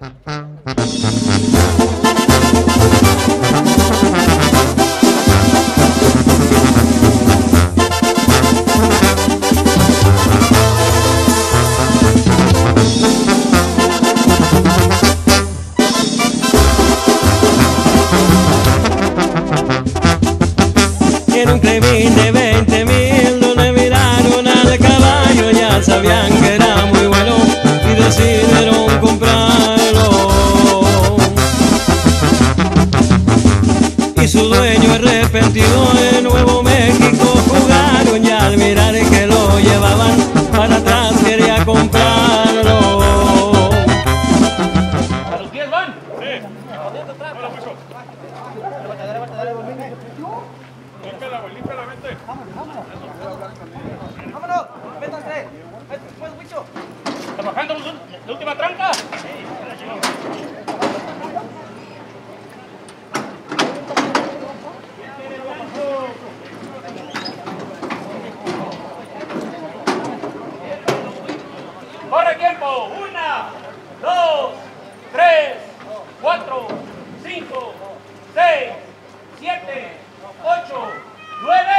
En un cremín de 20 mil la última tranca? ¡Corre tiempo! ¡Una, dos, tres, cuatro, cinco, seis, siete, ocho, nueve.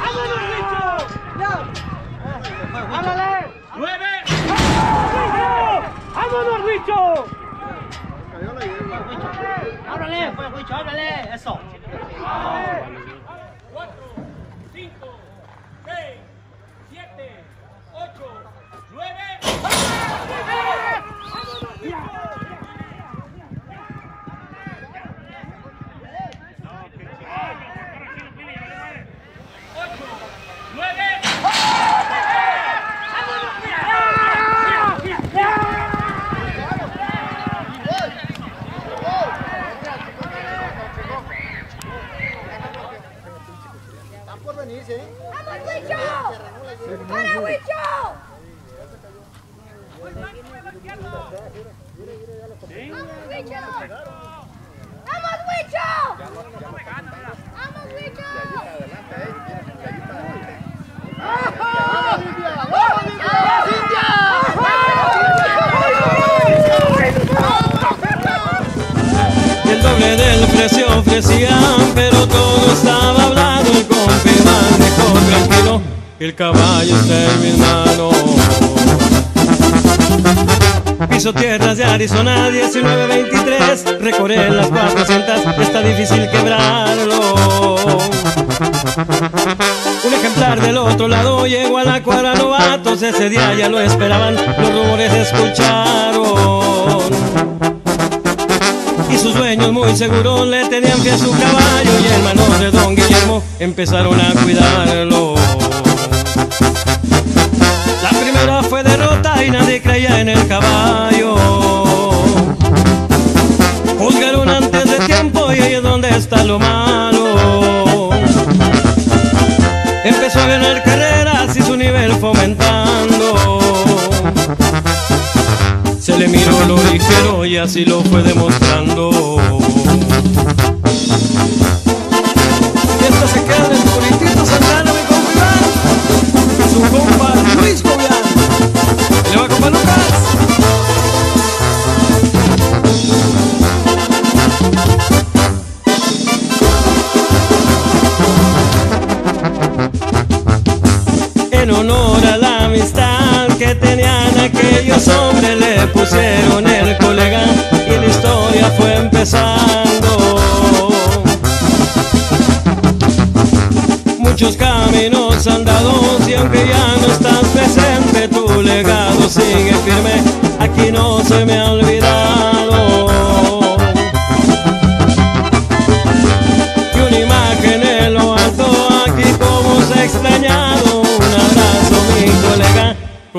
¡Vámonos, bicho! ¡Háblale! ¡Nueve! ¡Vámonos, pues, Wicho, háblale! ¡Eso! cuatro, cinco, seis, siete, ocho, nueve. Ocho, nueve. ¡Vamos, Wicho! ¡Para, Wicho! ¡Vamos, Wicho! ¡Vamos, Wicho! ¡Vamos, Wicho! El doble del precio ofrecían, el caballo está manos. Piso tierras de Arizona 1923, recorrer las 400, está difícil quebrarlo. Un ejemplar del otro lado llegó a la cuadra novatos, ese día ya lo esperaban, los rumores escucharon. Y sus dueños muy seguros le tenían fe a su caballo y hermanos de don Guillermo empezaron a cuidarlo. A ganar carreras y su nivel fomentando. Se le miró lo ligero y así lo fue demostrando. Que tenían aquellos hombres le pusieron el colega y la historia fue empezando. Muchos caminos andados y aunque ya no estás presente tu legado sigue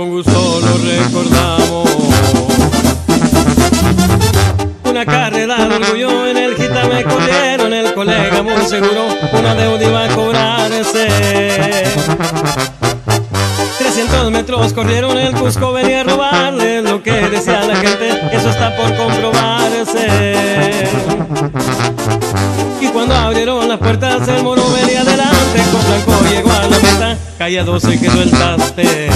con gusto lo recordamos. Una carrera de orgullo en el gita me corrieron, el colega muy seguro, una deuda iba a cobrarse. 300 metros corrieron, el Cusco venía a robarle lo que decía la gente, eso está por comprobarse. Y cuando abrieron las puertas, el moro meta callado se quedó el taste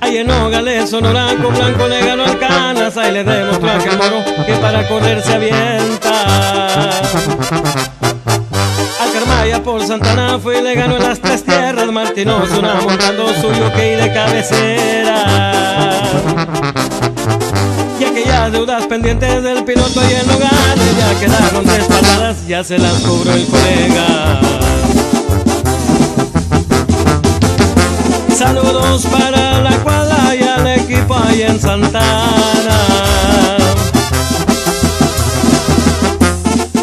Ahí en Nogales, Sonora, con Blanco le ganó al Canas, ahí le demostró a moro que para correr se avienta. Al Carmaya por Santana fue y le ganó en las tres tierras, Martinoso una montando suyo que de cabecera. Y aquellas deudas pendientes del piloto y en Nogales ya quedaron respaldadas, ya se las cobró el colega. Saludos para la cuadra y al equipo ahí en Santana.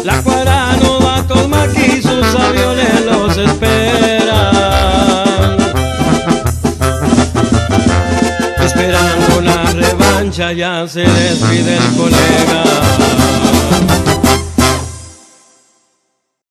La cuadra novatos Maki, sus aviones los esperan. Esperando la revancha, ya se despide el colega.